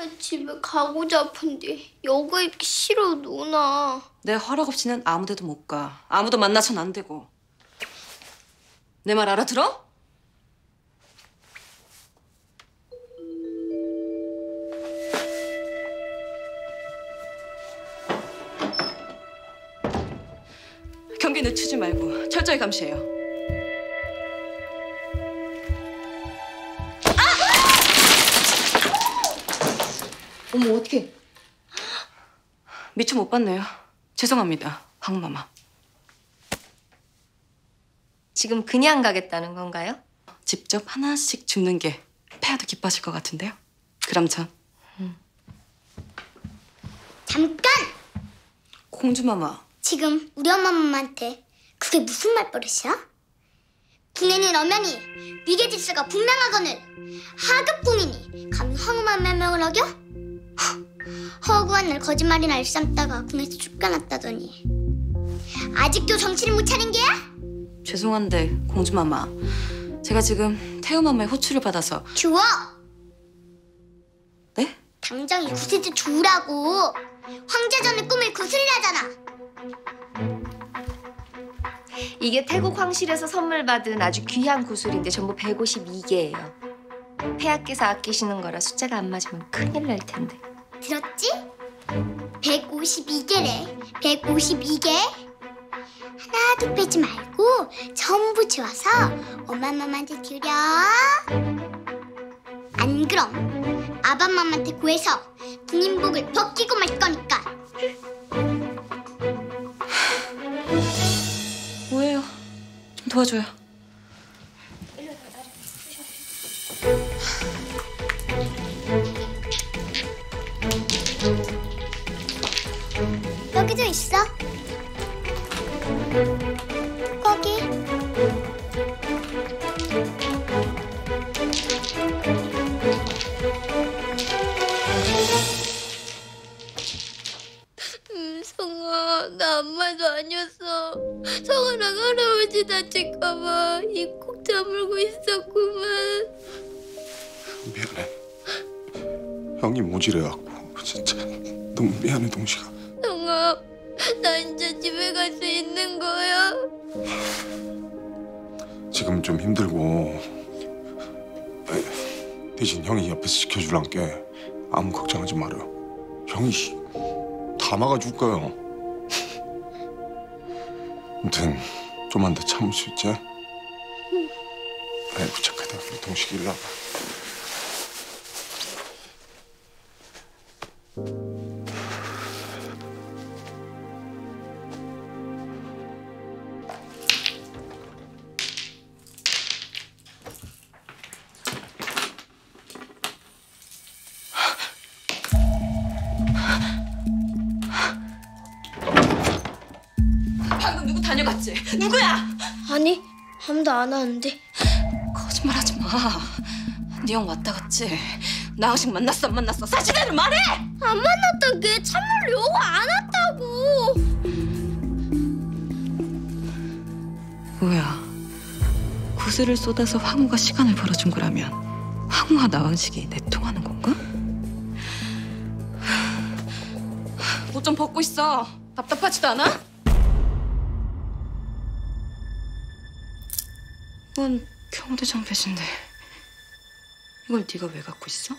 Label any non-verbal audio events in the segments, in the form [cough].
나 집에 가고자 아픈데 여가 있기 싫어 누나. 내 허락 없이는 아무데도 못 가. 아무도 만나선 안 되고. 내 말 알아들어? 경기 늦추지 말고 철저히 감시해요. 어머 어떻게? 미처 못 봤네요. 죄송합니다, 황마마. 지금 그냥 가겠다는 건가요? 직접 하나씩 줍는 게 폐하도 기뻐하실 것 같은데요. 그럼 전 잠깐! 공주마마 지금 우리 엄마한테 그게 무슨 말버릇이야? 궁에는 엄연히 위계 질서가 분명하거늘 하급 궁이니 감히 황후만 명령을 어겨? 허구한 날 거짓말이나 일삼다가 궁에서 쫓겨났다더니 아직도 정신을 못 차린 게야? 죄송한데 공주마마 제가 지금 태우마마의 호출을 받아서 주워! 네? 당장 이 구세주 주우라고 황제전의 꿈을 구슬이라잖아 이게 태국 황실에서 선물 받은 아주 귀한 구슬인데 전부 152개예요. 폐하께서 아끼시는 거라 숫자가 안 맞으면 큰일 날 텐데. 들었지? 152개래 152개 하나도 빼지 말고 전부 주워서 엄마맘한테 드려 안 그럼 아바맘한테 구해서 군인복을 벗기고 말 거니까 뭐예요? 좀 도와줘요. 있어 거기 음, 성아 나 아무 말도 아니었어. 성아랑 할아버지 다칠까봐 입꼭 다물고 있었구만. 미안해. 형이 모질해갖고 진짜 너무 미안해 동식아. 있는 거야? 지금 좀 힘들고 에, 대신 형이 옆에서 지켜줄란게 아무 걱정하지 말아요. 형이 씨, 다 막아줄 거예요. 아무튼 좀만 더 참을 수 있지? 아이고 착하다 우리 동식이 일로 와봐. 누구야? 아니 아무도 안 하는데. 거짓말하지 마. 네 형 왔다 갔지? 나은식 만났어 안 만났어? 사실대로 말해! 안 만났다게 참말로 요거 안 왔다고. 뭐야? 구슬을 쏟아서 황후가 시간을 벌어준 거라면 황후와 나은식이 내통하는 건가? 옷 [sighs] 좀 벗고 있어. 답답하지도 않아? 이건 경호대장 배신데 이걸 네가 왜 갖고 있어?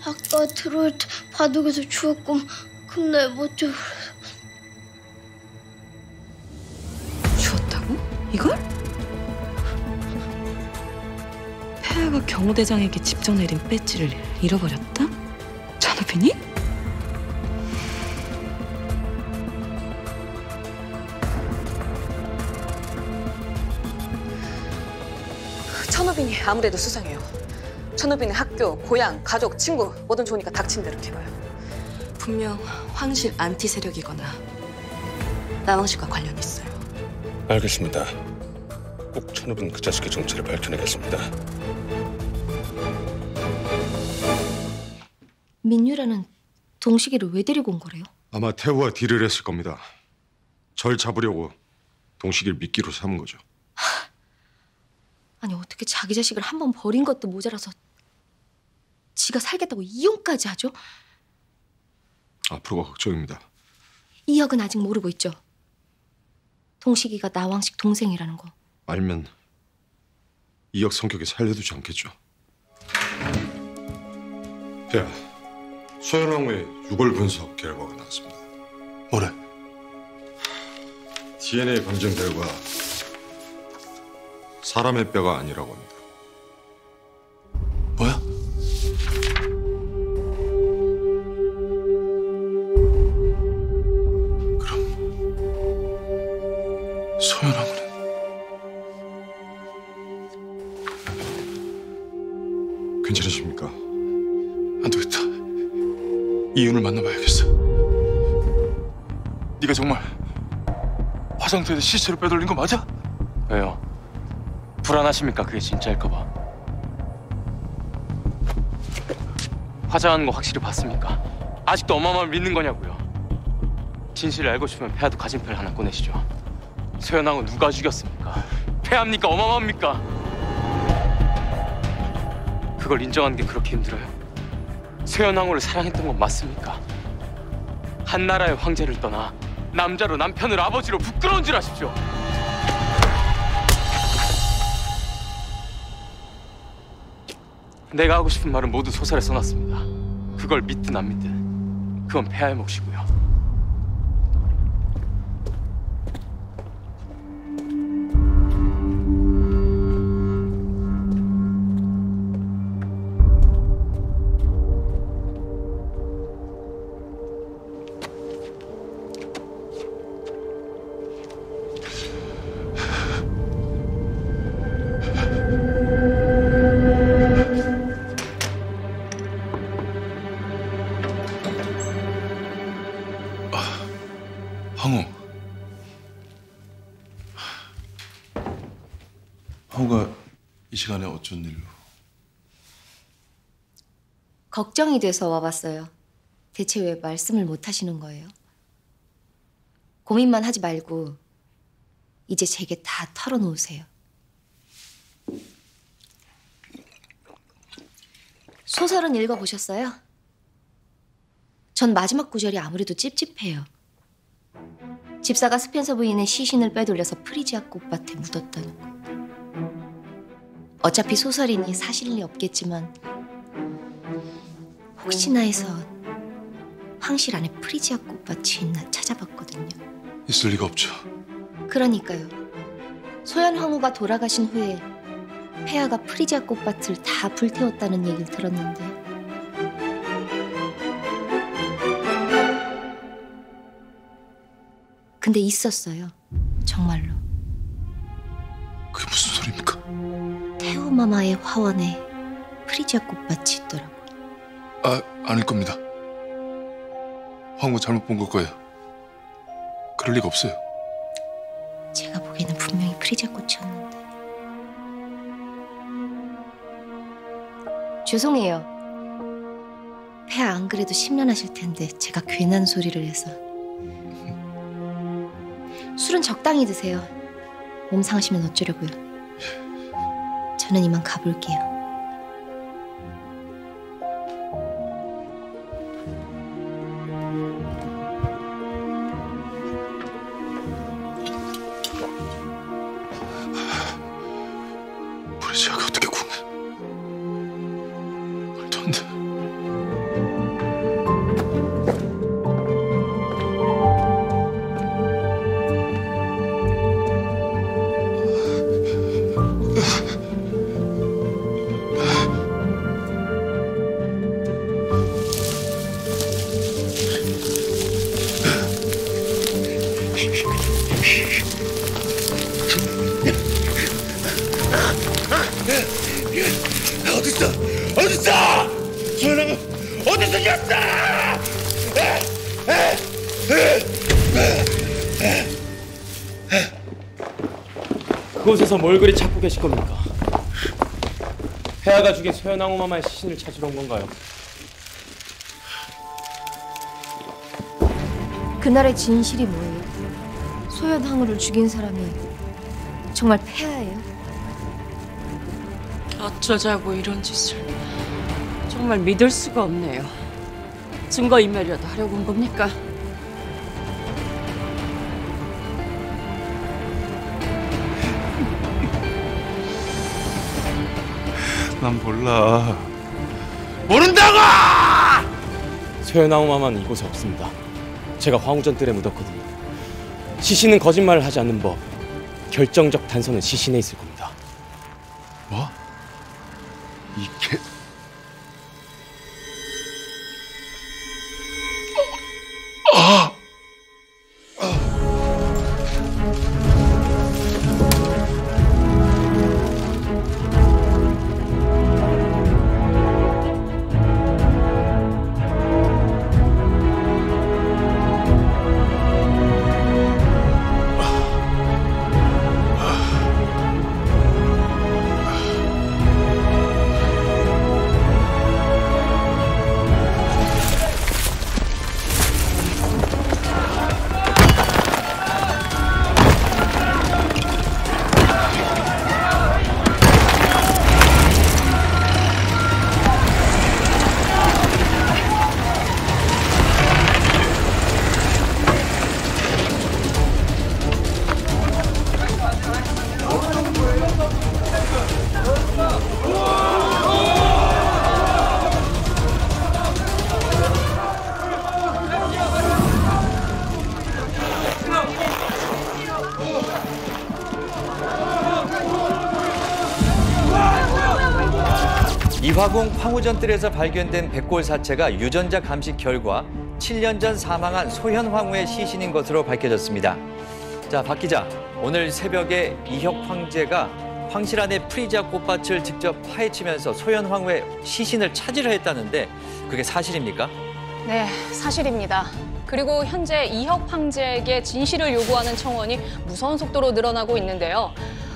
아까 들어올 때 바둑에서 주웠고 근데 못 줘. 주었다고? 이걸? 폐하가 경호대장에게 직접 내린 배지를 잃어버렸다? 잔호빈이? 아무래도 수상해요. 천호빈의 학교, 고향, 가족, 친구 뭐든 좋으니까 닥친 대로 캐봐요. 분명 황실 안티 세력이거나 나왕씨과 관련이 있어요. 알겠습니다. 꼭 천우빈 그 자식의 정체를 밝혀내겠습니다. 민유라는 동식이를 왜 데리고 온 거래요? 아마 태우와 딜을 했을 겁니다. 절 잡으려고 동식이를 미끼로 삼은 거죠. 아니 어떻게 자기 자식을 한 번 버린 것도 모자라서 지가 살겠다고 이혼까지 하죠? 앞으로가 걱정입니다. 이혁은 아직 모르고 있죠. 동식이가 나왕식 동생이라는 거. 알면 이 역 성격에 살려두지 않겠죠. 야, 소연왕후의 유골 분석 결과가 나왔습니다. 뭐래? DNA 검증 결과 사람의 뼈가 아니라고 합니다. 뭐야? 그럼 소연하고는 괜찮으십니까? 안 되겠다. 이윤을 만나봐야겠어. 네가 정말 화장터에서 시체를 빼돌린 거 맞아? 왜요? 불안하십니까? 그게 진짜일까봐. 화장하는 거 확실히 봤습니까? 아직도 엄마만 믿는 거냐고요? 진실을 알고 싶으면 폐하도 가진표를 하나 꺼내시죠. 소연왕은 누가 죽였습니까? 폐합니까? 어마마합니까? 그걸 인정하는 게 그렇게 힘들어요? 소연왕후를 사랑했던 건 맞습니까? 한 나라의 황제를 떠나 남자로 남편을 아버지로 부끄러운 줄 아십시오. 내가 하고 싶은 말은 모두 소설에 써놨습니다. 그걸 믿든 안 믿든 그건 폐하의 몫이고 시간에 어쩐 일로? 걱정이 돼서 와봤어요. 대체 왜 말씀을 못 하시는 거예요? 고민만 하지 말고 이제 제게 다 털어놓으세요. 소설은 읽어보셨어요? 전 마지막 구절이 아무래도 찝찝해요. 집사가 스펜서 부인의 시신을 빼돌려서 프리지아 꽃밭에 묻었다는 거. 어차피 소설이니 사실일 리 없겠지만 혹시나 해서 황실 안에 프리지아 꽃밭이 있나 찾아봤거든요. 있을 리가 없죠. 그러니까요. 소연 황후가 돌아가신 후에 폐하가 프리지아 꽃밭을 다 불태웠다는 얘기를 들었는데 근데 있었어요. 정말로. 태우마마의 화원에 프리지아 꽃밭이 있더라고요. 아, 아닐 겁니다. 황후 잘못 본 걸 거예요. 그럴 리가 없어요. 제가 보기에는 분명히 프리지아 꽃이었는데. 죄송해요. 폐하 안 그래도 10년 하실 텐데 제가 괜한 소리를 해서. 술은 적당히 드세요. 몸 상하시면 어쩌려고요. 저는 이만 가볼게요. 그곳에서 뭘 그리 찾고 계실 겁니까? 폐하가 죽인 소연왕후 마마의 시신을 찾으러 온 건가요? 그날의 진실이 뭐예요? 소연 황후를 죽인 사람이 정말 폐하예요? 어쩌자고 이런 짓을. 저 정말 믿을 수가 없네요. 증거 인멸이라도 하려고 온 겁니까? 난 몰라. 소연아우마만 이곳에 없습니다. 제가 황우전 뜰에 묻었거든요. 시신은 거짓말을 하지 않는 법. 결정적 단서는 시신에 있을 겁니다. 뭐? 이 개. 화궁 황우전 뜰에서 발견된 백골 사체가 유전자 감식 결과 7년 전 사망한 소현 황후의 시신인 것으로 밝혀졌습니다. 자, 박 기자. 오늘 새벽에 이혁 황제가 황실 안의 프리지아 꽃밭을 직접 파헤치면서 소현 황후의 시신을 찾으려 했다는데 그게 사실입니까? 네, 사실입니다. 그리고 현재 이혁 황제에게 진실을 요구하는 청원이 무서운 속도로 늘어나고 있는데요.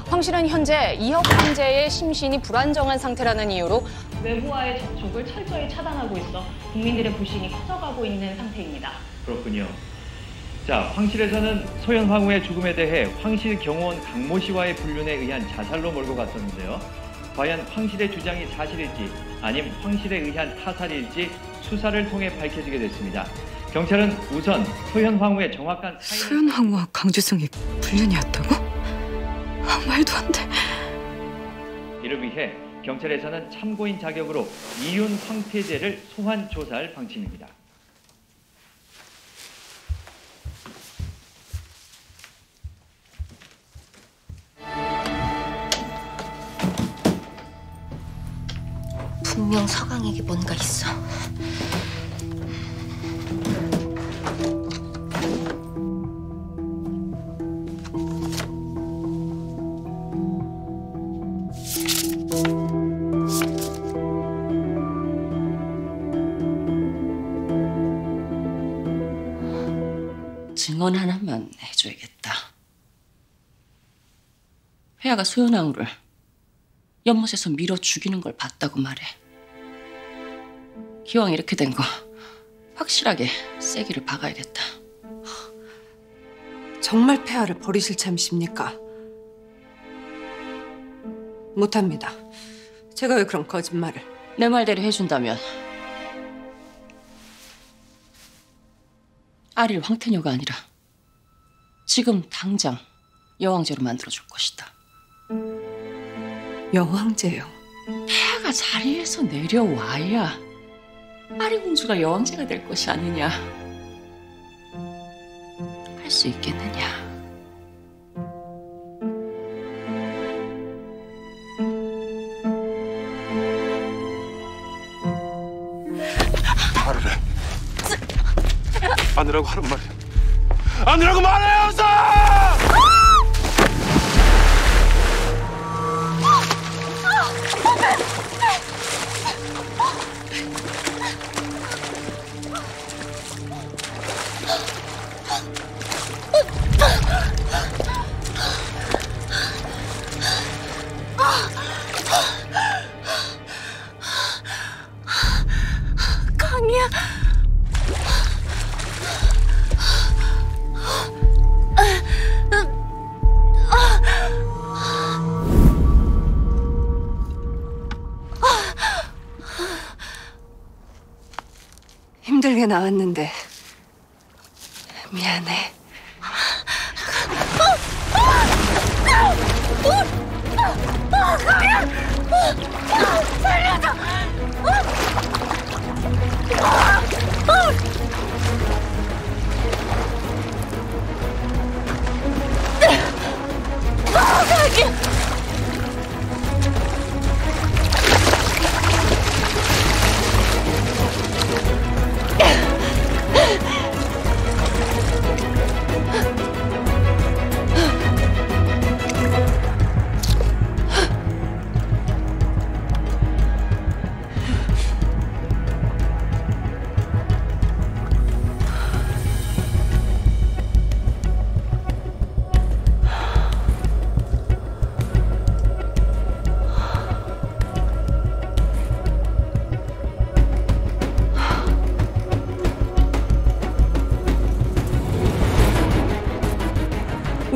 황실은 현재 이혁 황제의 심신이 불안정한 상태라는 이유로 외부와의 접촉을 철저히 차단하고 있어 국민들의 불신이 커져가고 있는 상태입니다. 그렇군요. 자, 황실에서는 소현 황후의 죽음에 대해 황실 경호원 강모 씨와의 불륜에 의한 자살로 몰고 갔었는데요. 과연 황실의 주장이 사실일지 아님 황실에 의한 타살일지 수사를 통해 밝혀지게 됐습니다. 경찰은 우선 소현 황후의 정확한 사인 소연 황후와 강주승이 불륜이었다고? 아, 말도 안 돼. 이를 위해 경찰에서는 참고인 자격으로 이윤 황태재를 소환 조사할 방침입니다. 분명 서강에게 뭔가 있어. 회아가 소연왕후를 연못에서 밀어 죽이는 걸 봤다고 말해. 기왕 이렇게 된 거 확실하게 세기를 박아야겠다. 정말 폐하를 버리실 참이십니까? 못합니다. 제가 왜 그런 거짓말을? 내 말대로 해준다면 아리를 황태녀가 아니라 지금 당장 여왕제로 만들어줄 것이다. 여왕제요. 폐하가 자리에서 내려와야 아리 공주가 여왕제가 될 것이 아니냐. 할 수 있겠느냐. 말을 해. 아니라고 하는 말이야. 아니라고 말해요, 어 나왔는데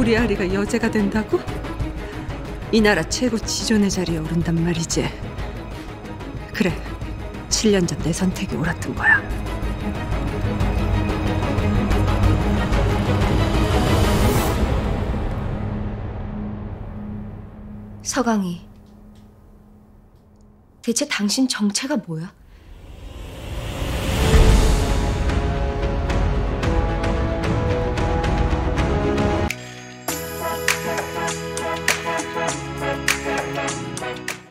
우리 아리가 여제가 된다고? 이 나라 최고 지존의 자리에 오른단 말이지. 그래, 7년 전 내 선택이 옳았던 거야. 서강이. 대체 당신 정체가 뭐야?